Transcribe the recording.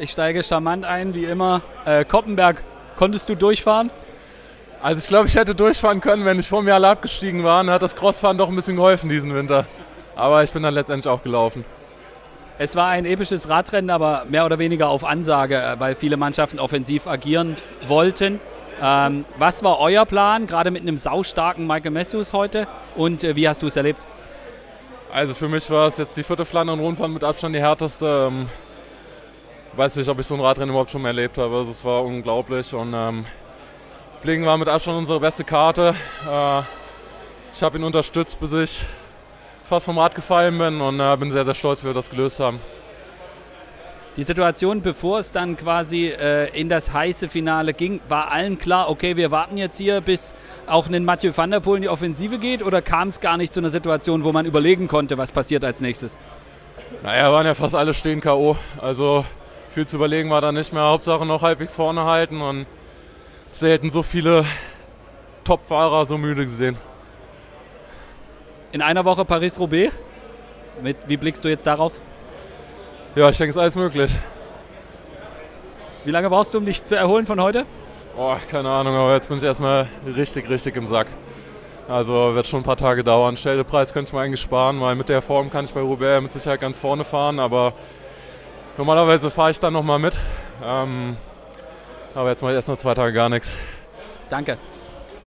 Ich steige charmant ein, wie immer. Äh, Koppenberg, konntest du durchfahren? Also ich glaube, ich hätte durchfahren können, wenn ich vor mir alle abgestiegen war. Hat das Crossfahren doch ein bisschen geholfen diesen Winter. Aber ich bin dann letztendlich auch gelaufen. Es war ein episches Radrennen, aber mehr oder weniger auf Ansage, äh, weil viele Mannschaften offensiv agieren wollten. Ähm, was war euer Plan, gerade mit einem saustarken Michael Matthews heute? Und äh, wie hast du es erlebt? Also für mich war es jetzt die vierte Flandern-Rundfahrt mit Abstand die härteste. Ähm, weiß nicht, ob ich so ein Radrennen überhaupt schon mal erlebt habe. Also es war unglaublich und ähm, Blingen war mit Abstand unsere beste Karte. Äh, ich habe ihn unterstützt, bis ich fast vom Rad gefallen bin und äh, bin sehr, sehr stolz, wie wir das gelöst haben. Die Situation, bevor es dann quasi äh, in das heiße Finale ging, war allen klar, okay, wir warten jetzt hier, bis auch ein Mathieu van der Poel in die Offensive geht oder kam es gar nicht zu einer Situation, wo man überlegen konnte, was passiert als nächstes? Naja, waren ja fast alle stehen K.O. Also viel zu überlegen war da nicht mehr. Hauptsache noch halbwegs vorne halten und selten so viele Top-Fahrer so müde gesehen. In einer Woche Paris-Roubaix. Wie blickst du jetzt darauf? Ja, ich denke, es ist alles möglich. Wie lange brauchst du, um dich zu erholen von heute? Oh, keine Ahnung, aber jetzt bin ich erstmal richtig, richtig im Sack. Also wird schon ein paar Tage dauern. Stellepreis könnte ich mir eigentlich sparen, weil mit der Form kann ich bei Roubaix mit Sicherheit ganz vorne fahren, aber normalerweise fahre ich dann nochmal mit. Ähm, aber jetzt mache ich erst mal zwei Tage gar nichts. Danke.